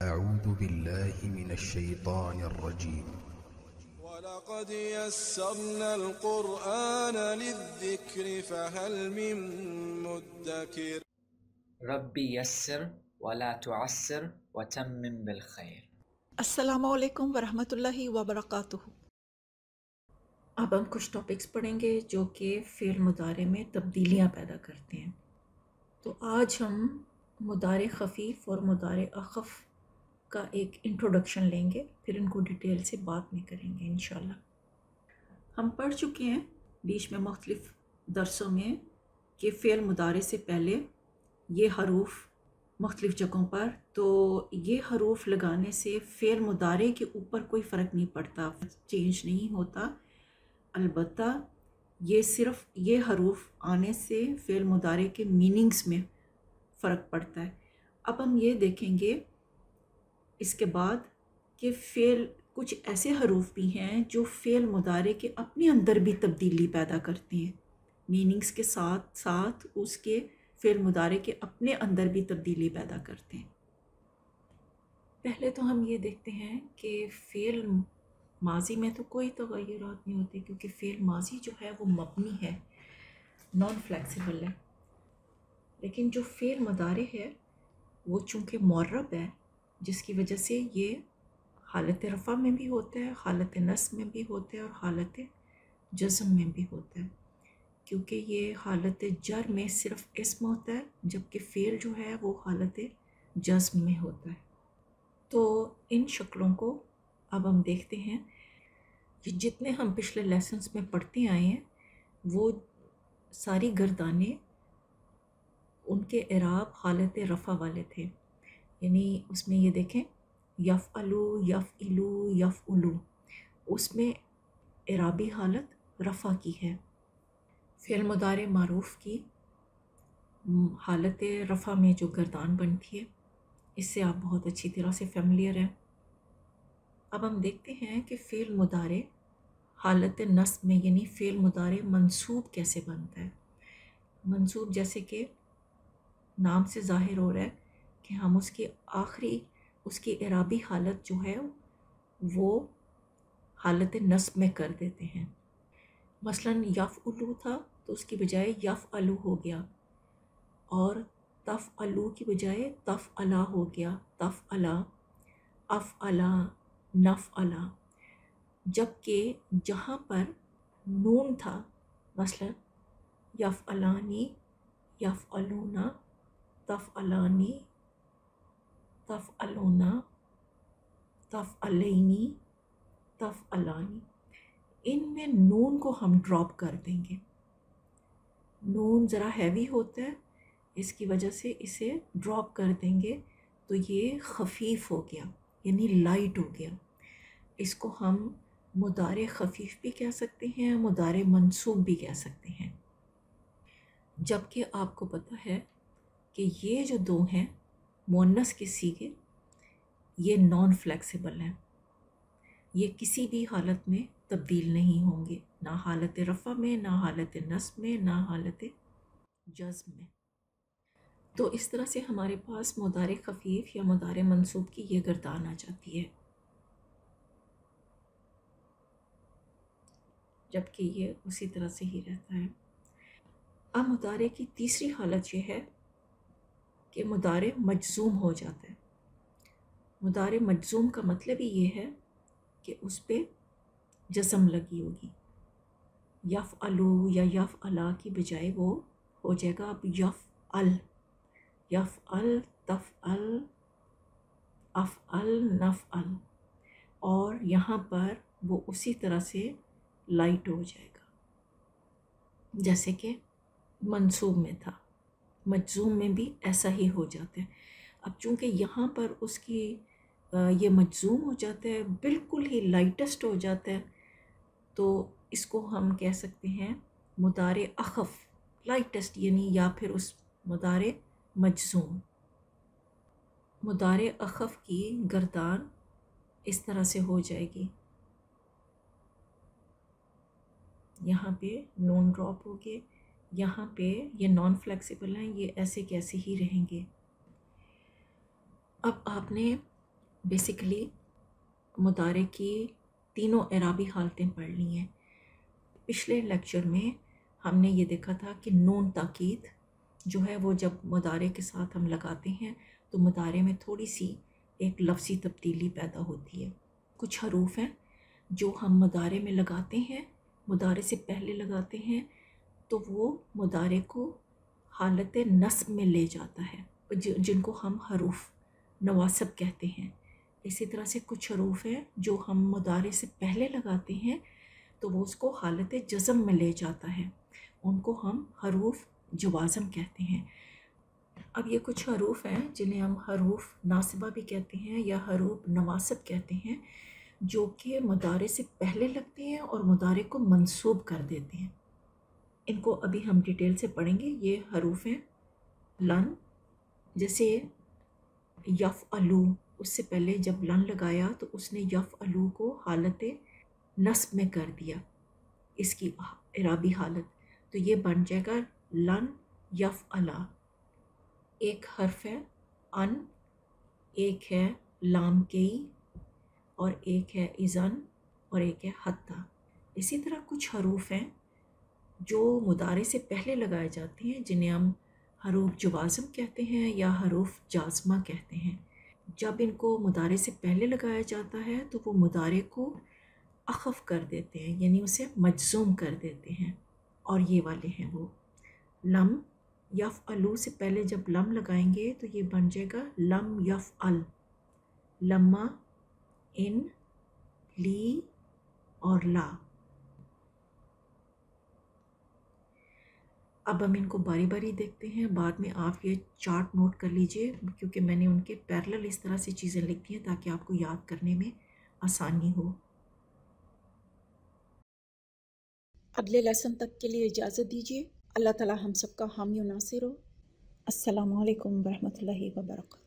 أعوذ بالله من الشيطان الرجيم. ولقد يسرنا القرآن للذكر فهل من مدكر؟ ربی یسر ولا تعسر وتمم بالخیر السلام علیکم ورحمۃ اللہ وبرکاتہ. اب ہم کچھ ٹاپکس پڑھیں گے جو کہ فعل مدارے میں تبدیلیاں پیدا کرتے ہیں۔ تو آج ہم مدار خفیف اور مدار اخف کا ایک انٹروڈکشن لیں گے، پھر ان کو ڈیٹیل سے بات میں کریں گے، انشاءاللہ۔ ہم پڑھ چکے ہیں بیچ میں مختلف درسوں میں کہ فعل مدارے سے پہلے یہ حروف مختلف جگہوں پر، تو یہ حروف لگانے سے فعل مدارے کے اوپر کوئی فرق نہیں پڑتا چینج نہیں ہوتا۔ البتہ یہ صرف یہ حروف آنے سے فعل مدارے کے میننگز میں فرق پڑتا ہے۔ اب ہم یہ دیکھیں گے اس کے بعد کہ فعل کچھ ایسے حروف بھی ہیں جو فعل مدارے کے اپنے اندر بھی تبدیلی پیدا کرتے ہیں۔ میننگز کے ساتھ ساتھ اس کے فعل مدارے کے اپنے اندر بھی تبدیلی پیدا کرتے ہیں۔ پہلے تو ہم یہ دیکھتے ہیں کہ فعل ماضی میں تو کوئی تغیرات نہیں ہوتے کیونکہ فعل ماضی جو ہے وہ مبنی ہے نان فلیکسیبل ہے۔ لیکن جو فعل مدارے ہے وہ چونکہ معرب ہے جس کی وجہ سے یہ حالت رفع میں بھی ہوتا ہے، حالت نصب میں بھی ہوتا ہے اور حالت جزم میں بھی ہوتا ہے۔ کیونکہ یہ حالت جر میں صرف اسم ہوتا ہے، جبکہ فعل جو ہے وہ حالت جزم میں ہوتا ہے۔ تو ان شکلوں کو اب ہم دیکھتے ہیں۔ کہ جتنے ہم پچھلے لیسنس میں پڑھتے آئے ہیں، وہ ساری گردانیں ان کے عراب حالت رفع والے تھے۔ یعنی اس میں یہ دیکھیں یف الو یف الو یف الو اس میں عرابی حالت رفع کی ہے۔ فعل مدار معروف کی حالت رفع میں جو گردان بنتی ہے، اس سے آپ بہت اچھی طرح سے فیملیئر ہیں۔ اب ہم دیکھتے ہیں کہ فعل مدارے حالت نصب میں یعنی فعل مدارے منصوب کیسے بنتا ہے۔ منصوب جیسے کہ نام سے ظاہر ہو رہا ہے کہ ہم اس کی آخری، اس کی عرابی حالت جو ہے، وہ حالت نصب میں کر دیتے ہیں۔ مثلا یف الو تھا تو اس کی بجائے یف الو ہو گیا۔ اور تف الو کی بجائے تف علا ہو گیا۔ تف علا اف علا نف علا جبکہ جہاں پر نون تھا، مثلا یف علانی یف علونا تف علانی تف الونا تفعلانی۔ تف ان میں نون کو ہم ڈراپ کر دیں گے۔ نون ذرا ہیوی ہوتا ہے، اس کی وجہ سے اسے ڈراپ کر دیں گے۔ تو یہ خفیف ہو گیا یعنی لائٹ ہو گیا۔ اس کو ہم مدار خفیف بھی کہہ سکتے ہیں، مدار منصوب بھی کہہ سکتے ہیں۔ جبکہ آپ کو پتہ ہے کہ یہ جو دو ہیں مونس کے سیگے یہ نان فلیکسیبل ہیں۔ یہ کسی بھی حالت میں تبدیل نہیں ہوں گے۔ نہ حالت رفع میں، نہ حالت نصب میں، نہ حالت جزم میں۔ تو اس طرح سے ہمارے پاس مدار خفیف یا مدار منصوب کی یہ گردان آ جاتی ہے۔ جبکہ یہ اسی طرح سے ہی رہتا ہے۔ اب مدارے کی تیسری حالت یہ ہے کہ مدارے مجزوم ہو جاتا ہے مدارے مجزوم کا مطلب ہی یہ ہے کہ اس پہ جزم لگی ہوگی۔ یف الو یا یف الا کی بجائے وہ ہو جائے گا اب یف ال یف ال تف ال اف ال نف ال اور یہاں پر وہ اسی طرح سے لائٹ ہو جائے گا۔ جیسے کہ منصوب میں تھا۔ مجزوم میں بھی ایسا ہی ہو جاتا ہے۔ اب چونکہ یہاں پر اس کی یہ مجزوم ہو جاتا ہے، بالکل ہی لائٹسٹ ہو جاتا ہے، تو اس کو ہم کہہ سکتے ہیں مدار اخف لائٹسٹ یعنی یا پھر اس مدار مجزوم۔ مدار اخف کی گردان اس طرح سے ہو جائے گی۔ یہاں پہ نون ڈراپ ہو گئے۔ یہاں پہ یہ نان فلیکسیبل ہیں، یہ ایسے کیسے ہی رہیں گے۔ اب آپ نے بیسیکلی مدارے کی تینوں عرابی حالتیں پڑھ لی ہیں۔ پچھلے لیکچر میں ہم نے یہ دیکھا تھا کہ نون تاکید جو ہے وہ جب مدارے کے ساتھ ہم لگاتے ہیں تو مدارے میں تھوڑی سی ایک لفظی تبدیلی پیدا ہوتی ہے۔ کچھ حروف ہیں جو ہم مدارے میں لگاتے ہیں، مدارے سے پہلے لگاتے ہیں تو وہ مدارے کو حالت نصب میں لے جاتا ہے جن کو ہم حروف نواسب کہتے ہیں۔ اسی طرح سے کچھ حروف ہیں جو ہم مدارے سے پہلے لگاتے ہیں، تو وہ اس کو حالت جزم میں لے جاتا ہے۔ ان کو ہم حروف جوازم کہتے ہیں۔ اب یہ کچھ حروف ہیں جنہیں ہم حروف ناصبہ بھی کہتے ہیں یا حروف نواسب کہتے ہیں، جو کہ مدارے سے پہلے لگتے ہیں اور مدارے کو منسوب کر دیتے ہیں۔ ان کو ابھی ہم ڈیٹیل سے پڑھیں گے۔ یہ حروف ہیں۔ لن، جیسے یف الو اس سے پہلے جب لن لگایا تو اس نے یف الو کو حالت نصب میں کر دیا، اس کی عرابی حالت۔ تو یہ بن جائے گا لن یف الا ایک حرف ہے ان، ایک ہے لام کئی، اور ایک ہے ایزن اور ایک ہے حتیٰ اسی طرح کچھ حروف ہیں۔ جو مدارے سے پہلے لگائے جاتے ہیں، جنہیں ہم حروف جوازم کہتے ہیں یا حروف جازمہ کہتے ہیں۔ جب ان کو مدارے سے پہلے لگایا جاتا ہے، تو وہ مدارے کو اخف کر دیتے ہیں یعنی اسے مجزوم کر دیتے ہیں۔ اور یہ والے ہیں وہ۔ لم یف الو سے پہلے جب لم لگائیں گے، تو یہ بن جائے گا لم یف ال لمہ ان، لی اور لا۔ اب ہم ان کو باری باری دیکھتے ہیں، بعد میں آپ یہ چارٹ نوٹ کر لیجیے، کیونکہ میں نے ان کے پیرلل اس طرح سے چیزیں لکھ دی ہیں تاکہ آپ کو یاد کرنے میں آسانی ہو۔ اگلے لیسن تک کے لیے اجازت دیجیے اللہ تعالی ہم سب کا حامی و ناصر ہو۔ السلام علیکم ورحمۃ اللہ وبرکاتہ۔